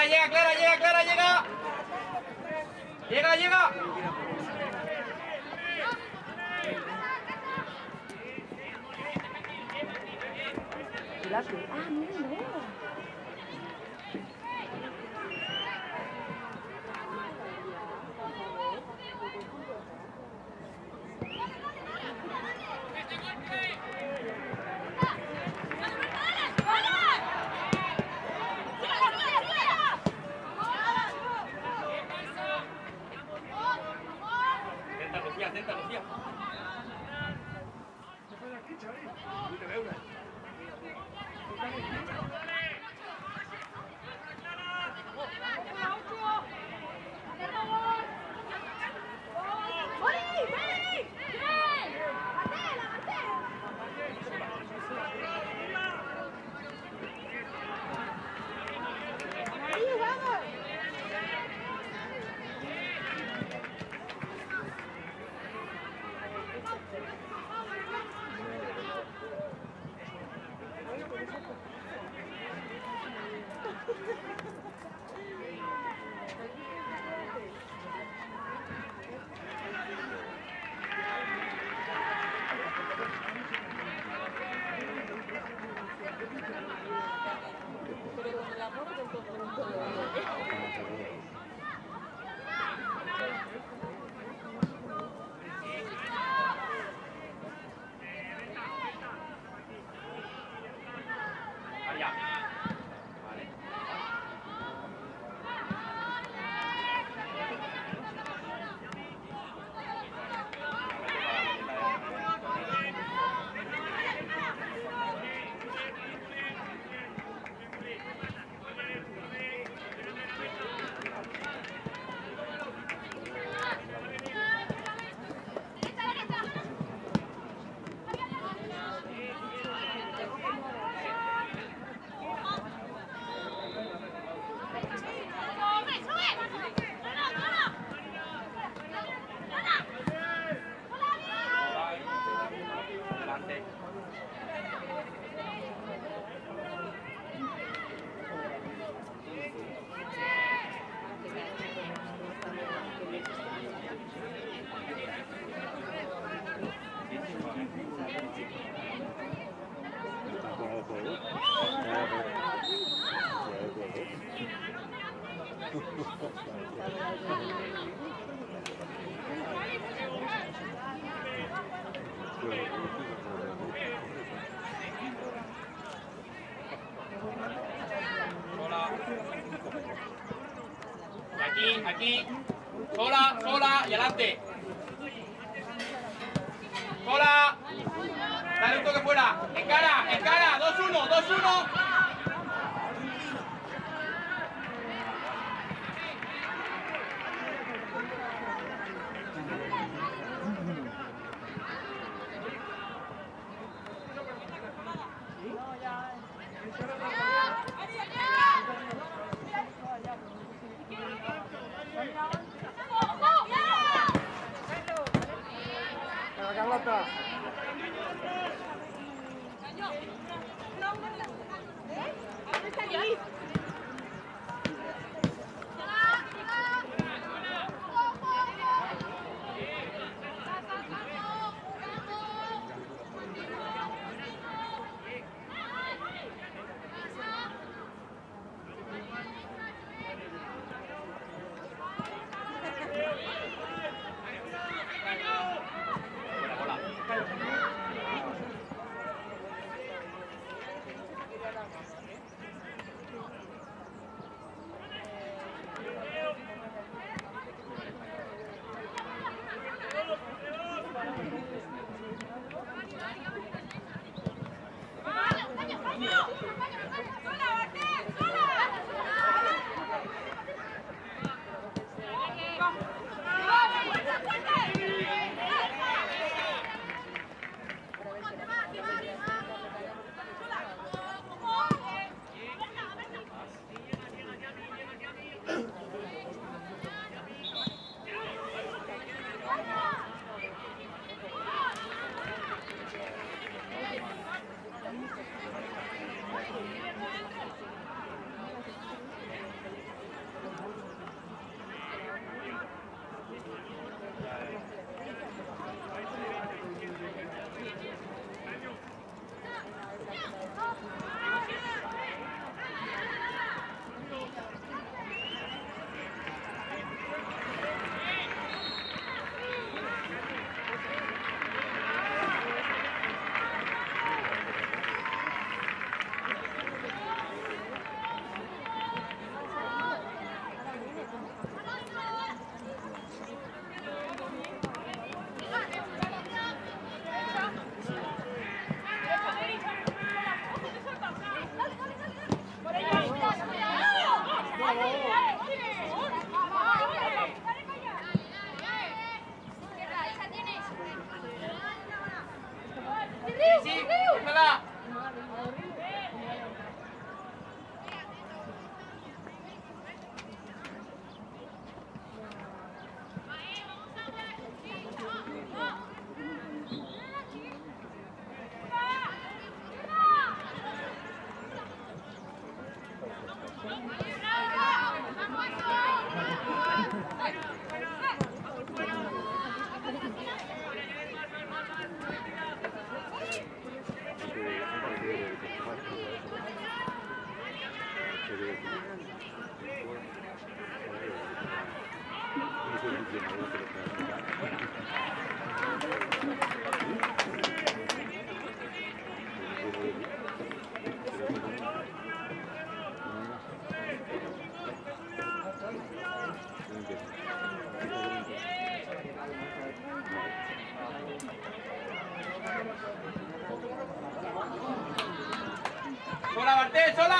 Clara, llega Clara, llega Clara, llega. Llega, llega. Aquí. Sola, sola y adelante. Sola. Dale un toque fuera. En cara, en cara. 2-1, 2-1. Martins, olá!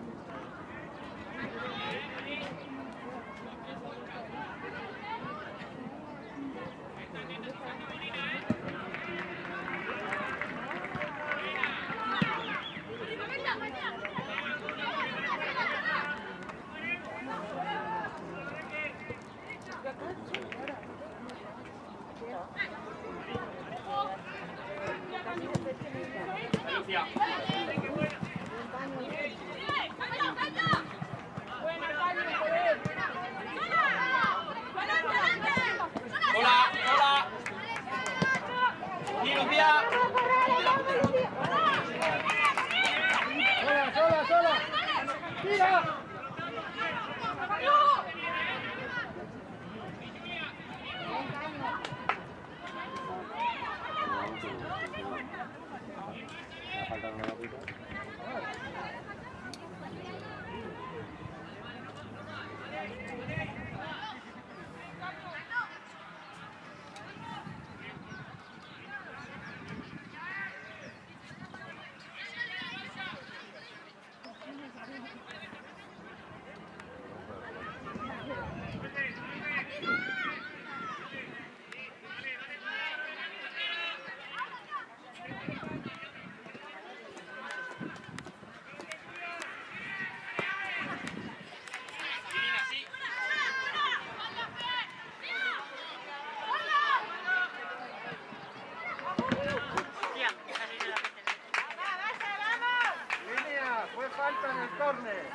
córner.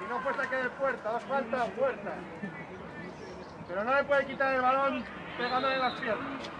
Y no fue saque de puerta, dos faltas, puerta. Pero no le puede quitar el balón pegándole las piernas.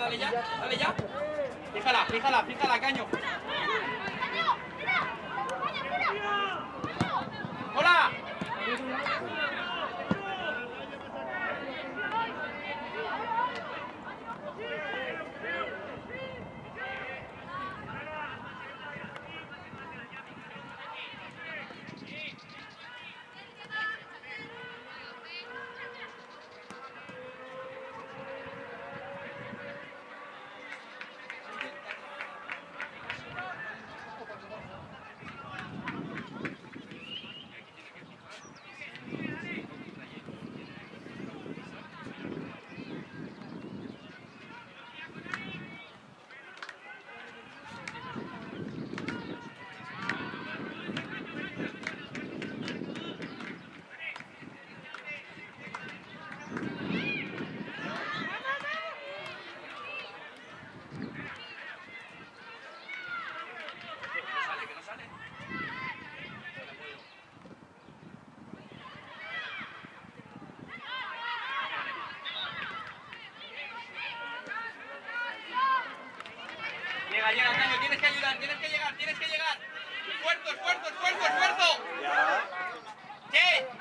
Dale ya, dale ya. Fíjala, fíjala, fíjala, caño. ¡Hola! Llega, llega, tienes que ayudar, tienes que llegar, tienes que llegar. Esfuerzo, esfuerzo, esfuerzo, esfuerzo. ¿Qué? Bien,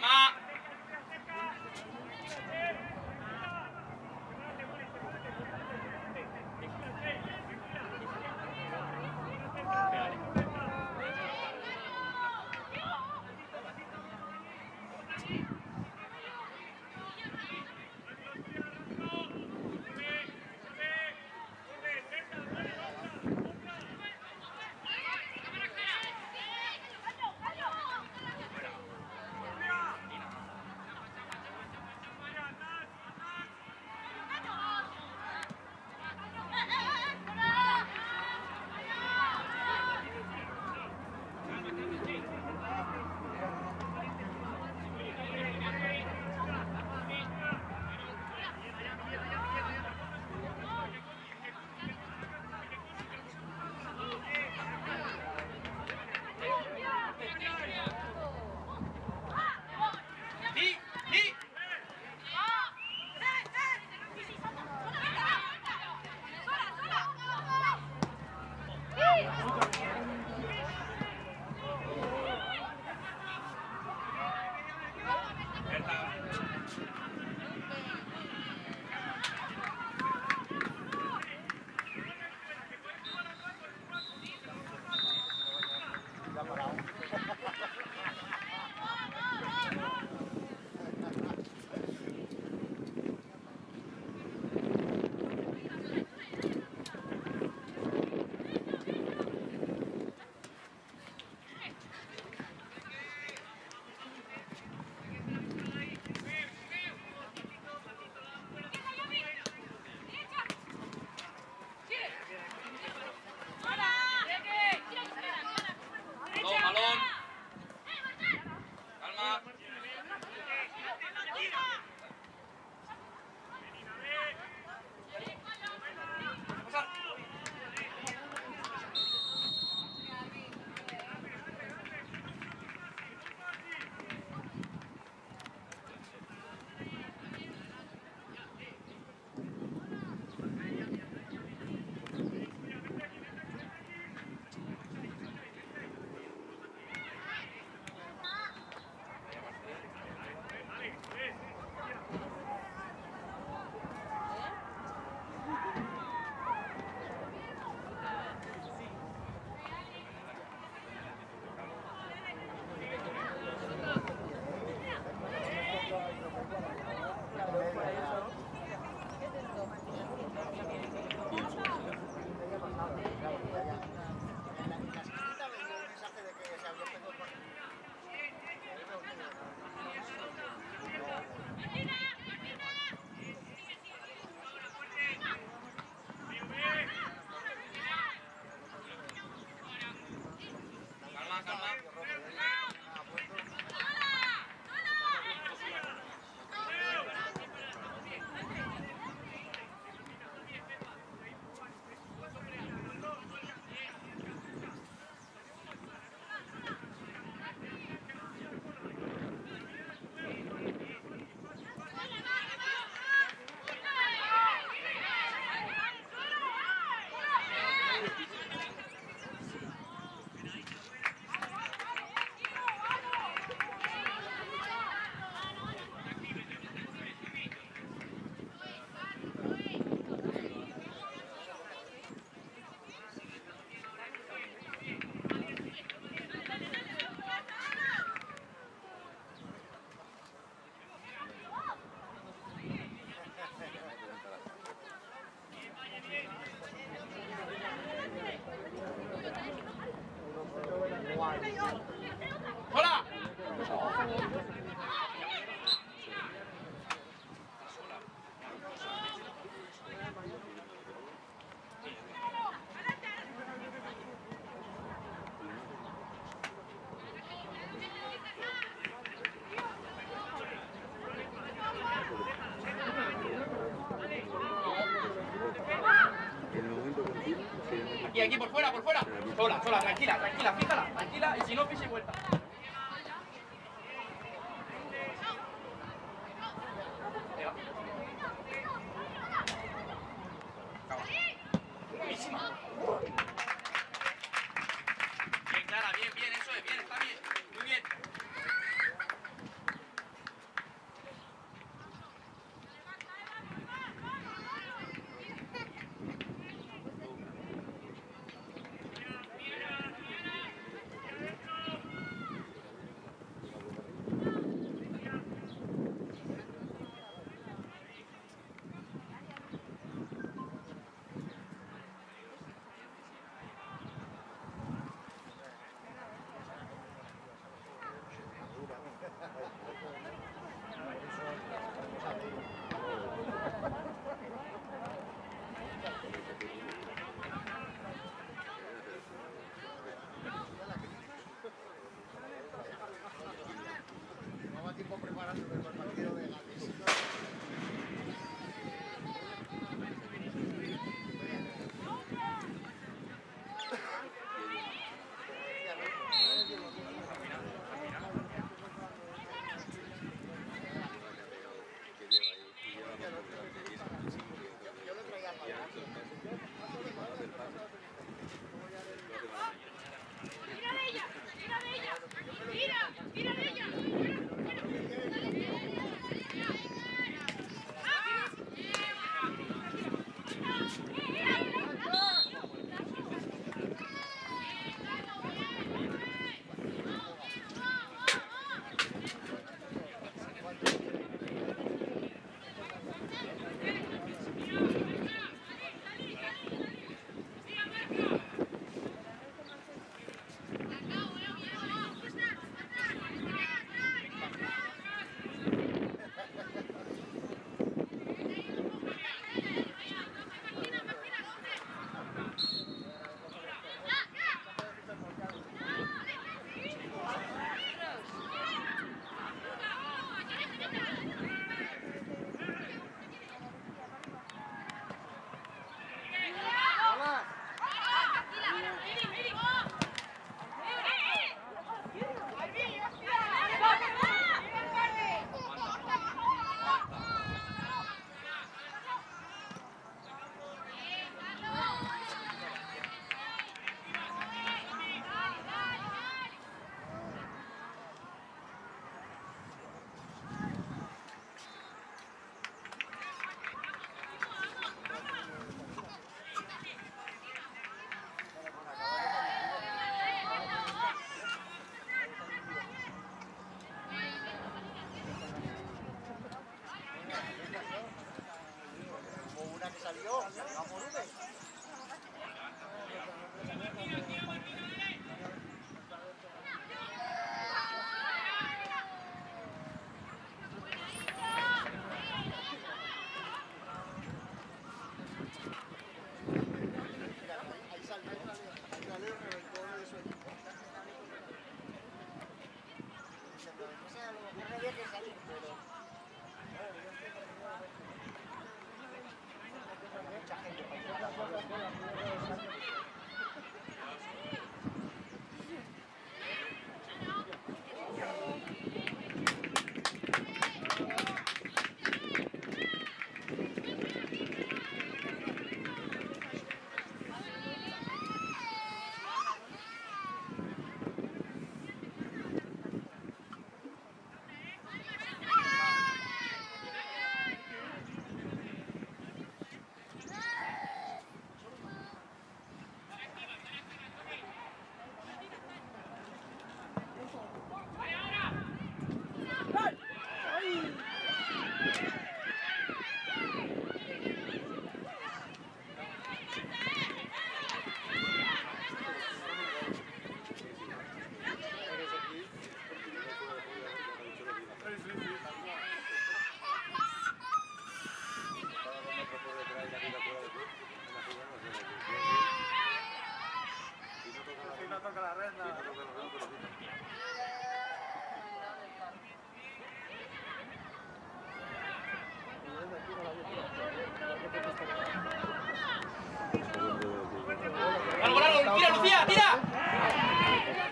妈 ¡Hola! Y aquí por fuera, por fuera. Sola, sola, tranquila, tranquila, fíjala, tranquila y si no, pise. salió, vamos, mucha gente para ¡Largo, largo! ¡Tira, Lucía! ¡Tira!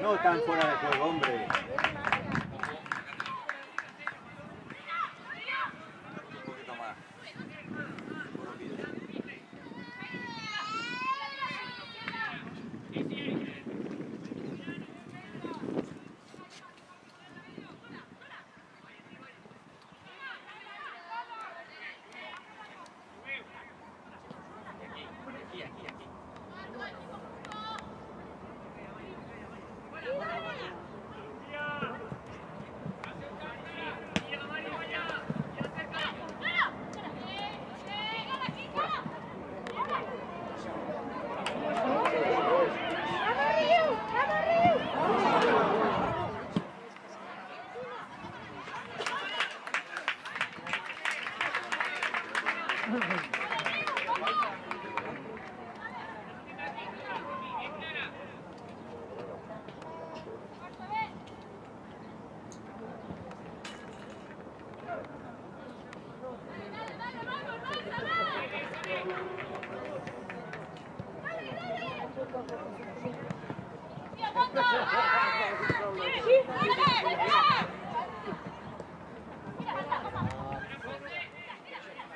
No tan fuera de juego, hombre.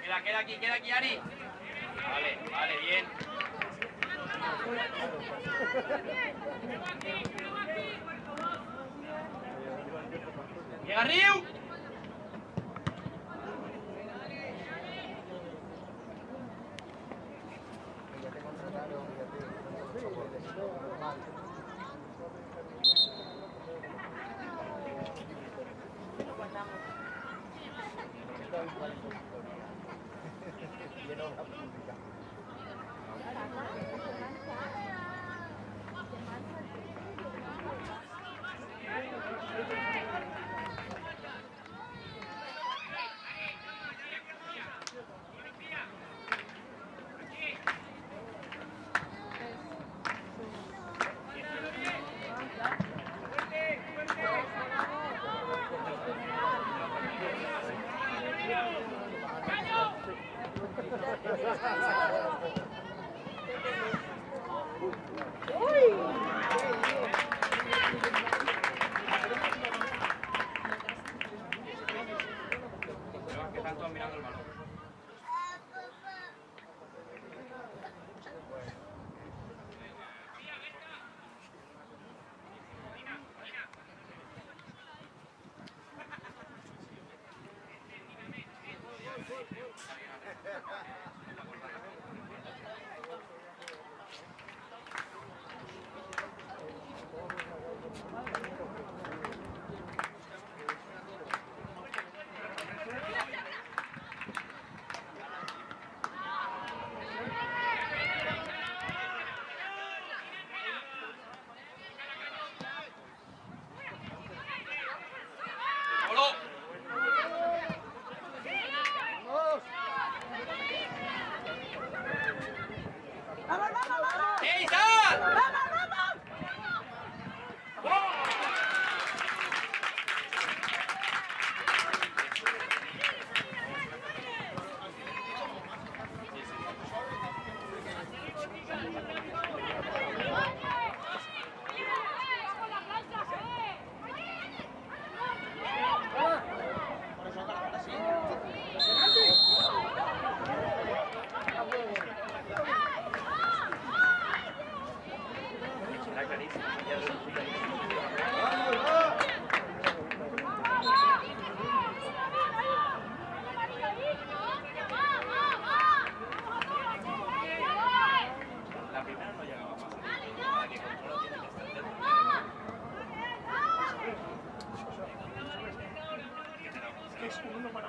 Mira, queda aquí, queda aquí, Ari. Vale, vale, bien. Llega Riu.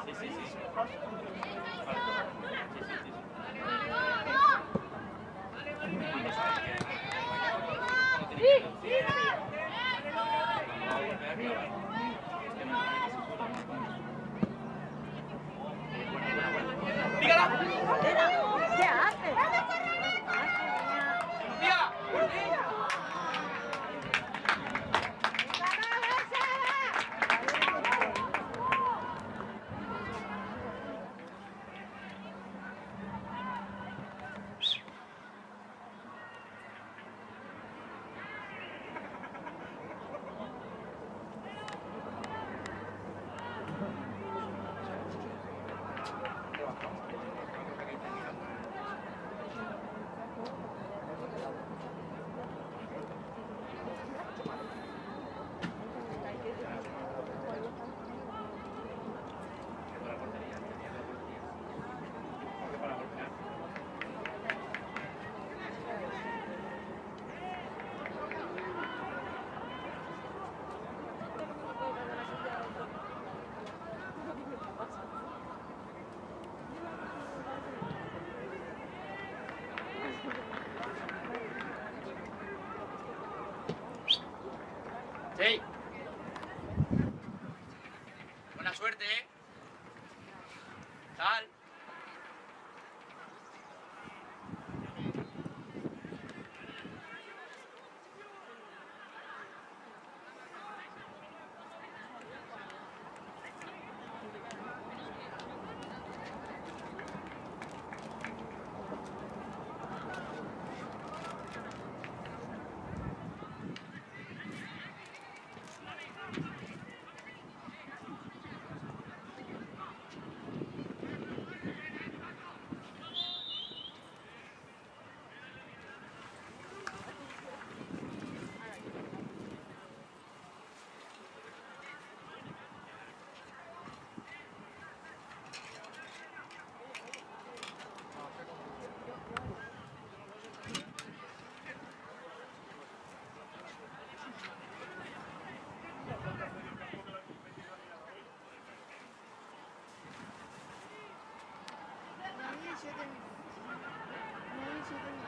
This is. sí. işe de ne işe de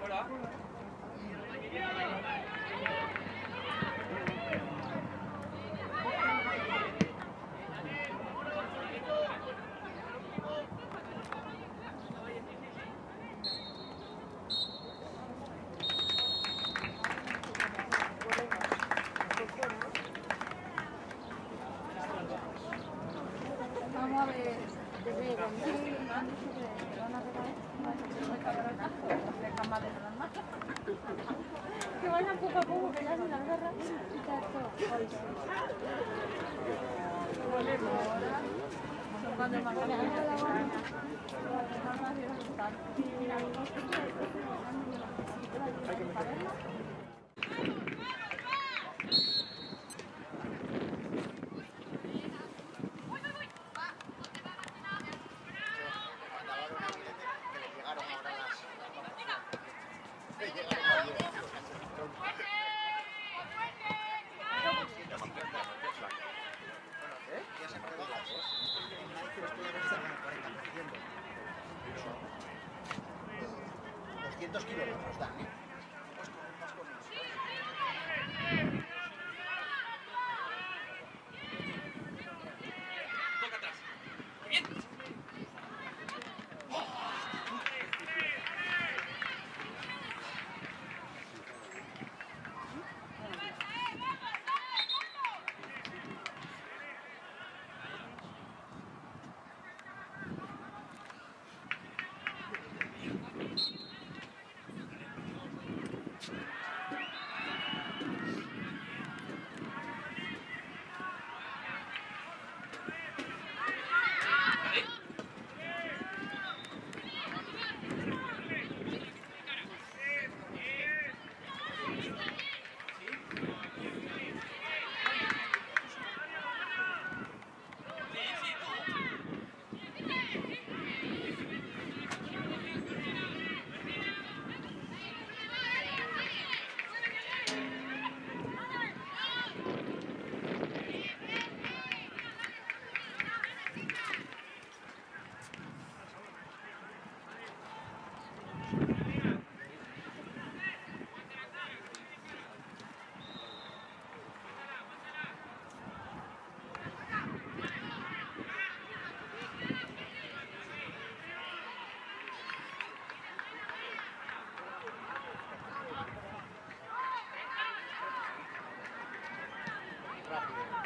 Voilà. 200 after that.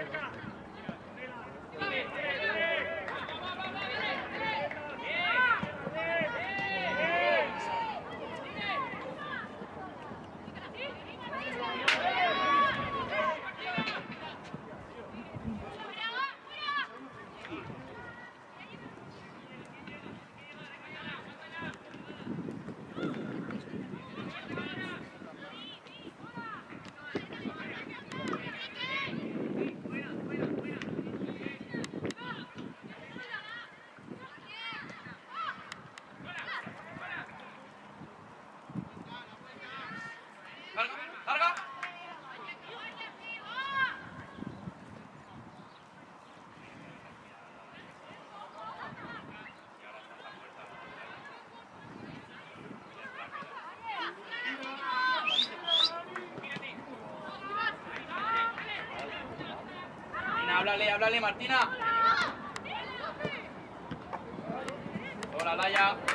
るか Háblale, háblale, Martina. Hola, Laya.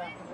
Gracias.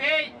请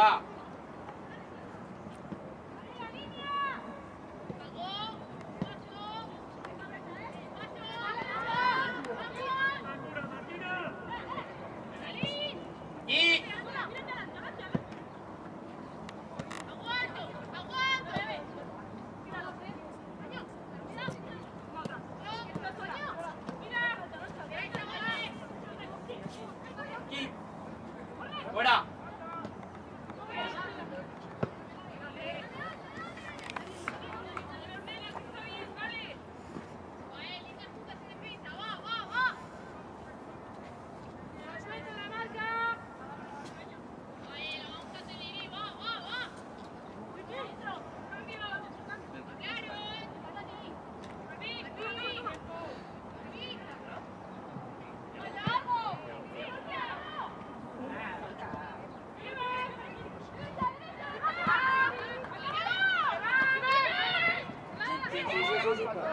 달라. Obrigado.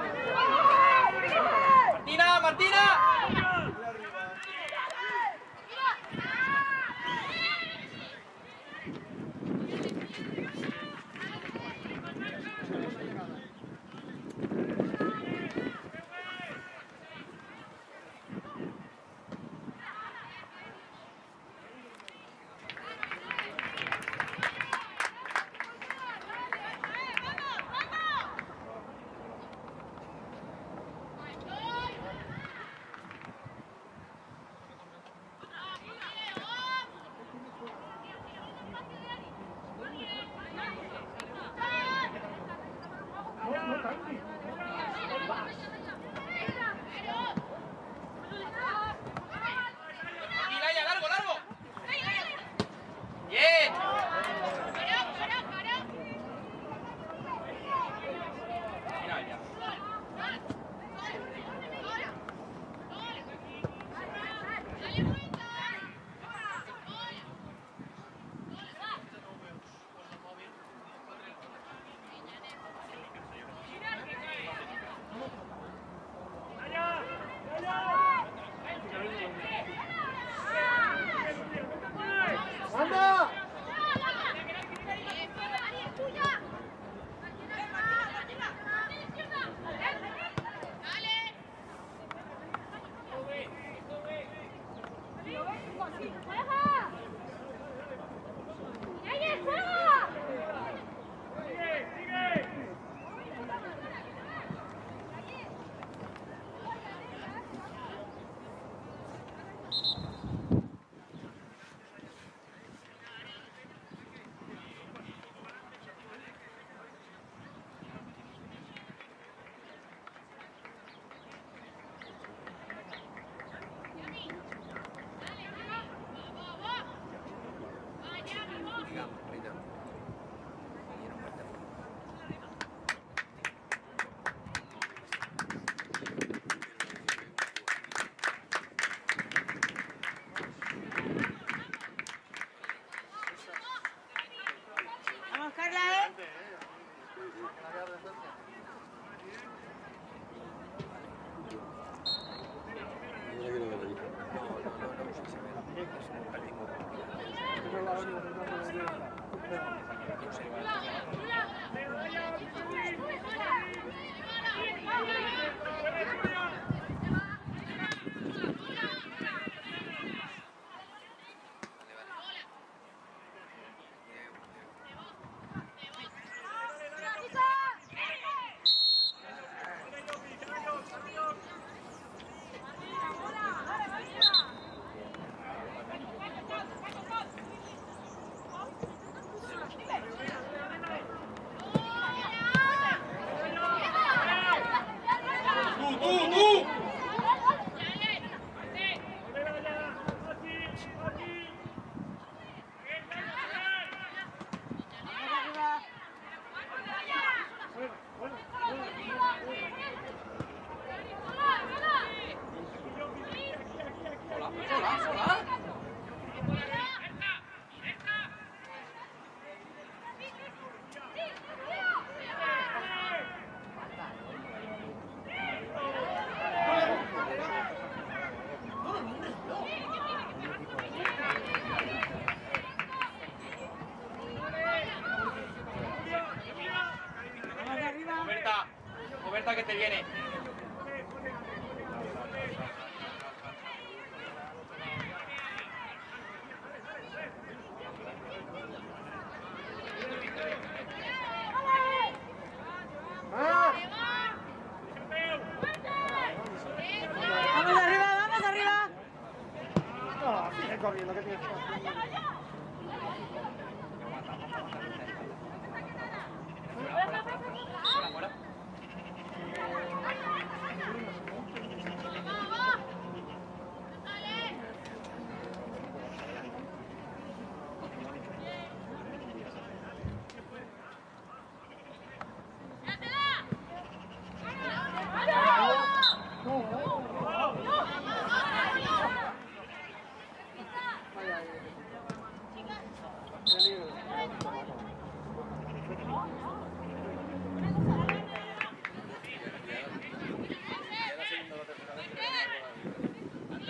Te viene.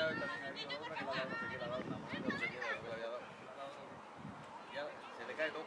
Había también otra que no sé qué, no sé qué, había dado- Ya se le cae todo.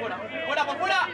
Fuera, fuera, por fuera.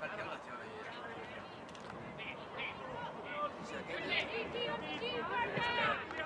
Thank you.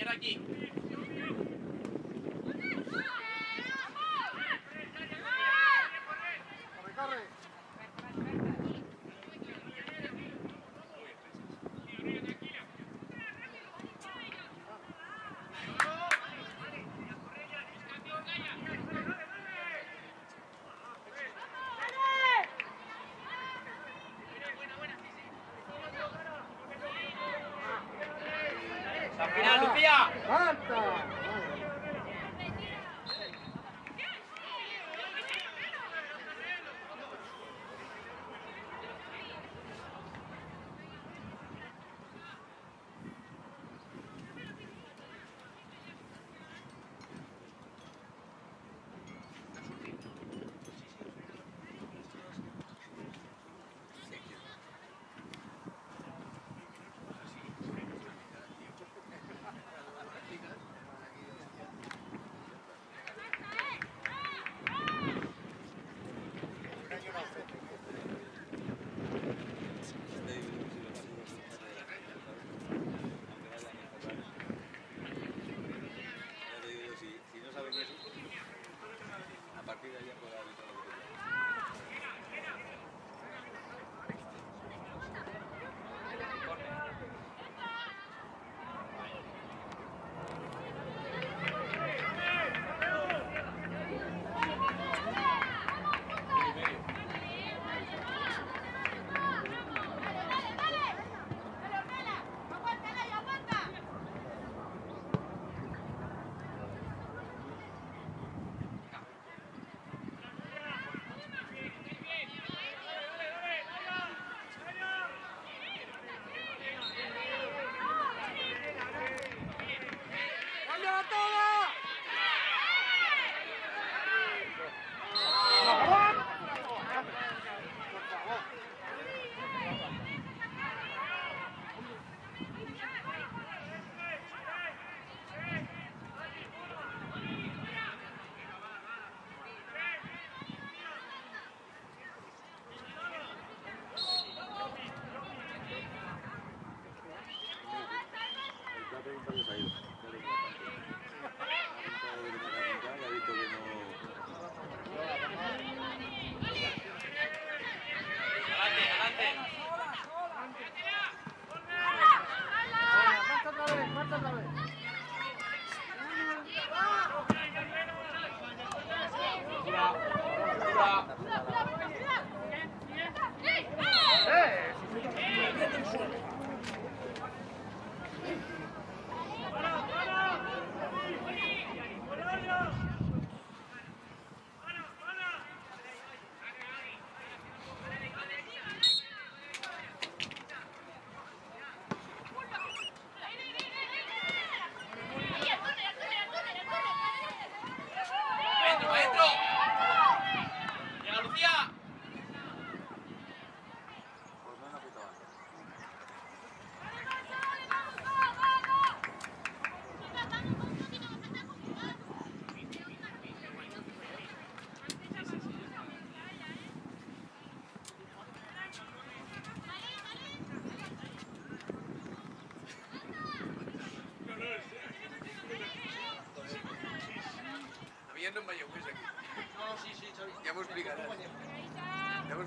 era aqui. Mafia!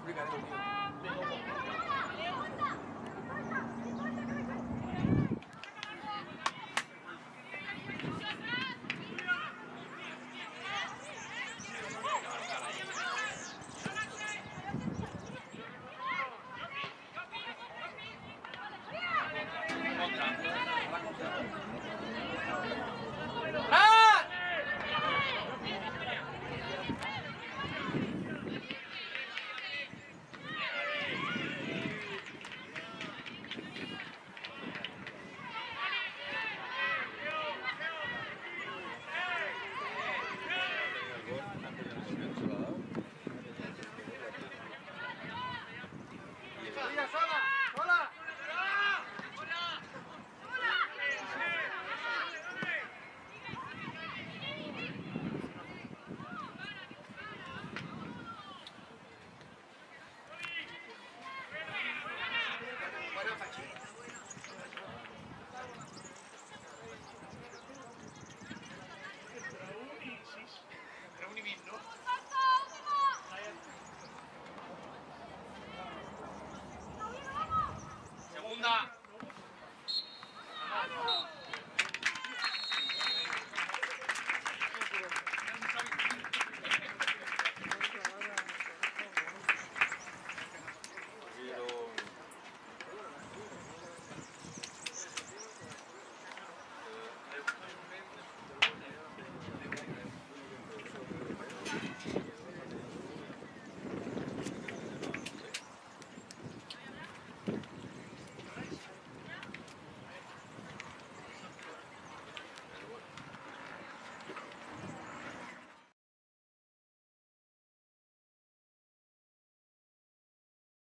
obrigado.